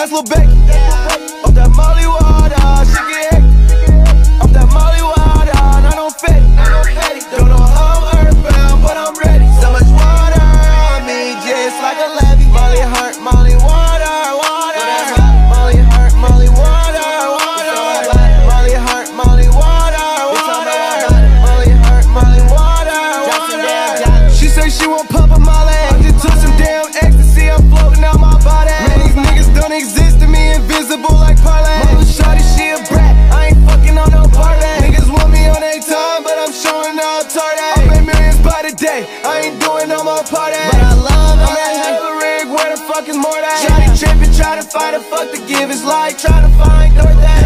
That's Lil Becky. Off that Molly water, she get hectic. Off that Molly water, and I don't fit it. Don't know how I'm earthbound, but I'm ready. So much water on me, just like a levee. Molly heart, Molly water, water. Molly heart, Molly water, water. Molly heart, Molly water, water. Molly heart, Molly water, water. She say she won't pop is more? Shawty trippin', try to find a fuck to give his life. Try to find North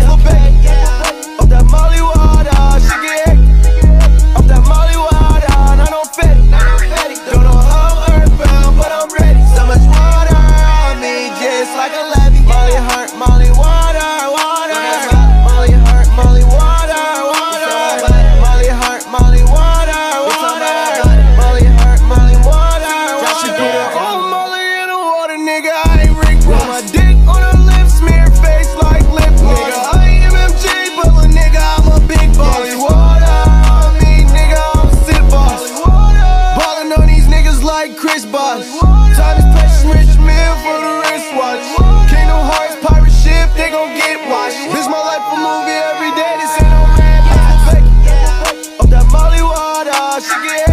they gon' get washed. This my life a movie every day. This ain't no red light. Up that Molly water, she get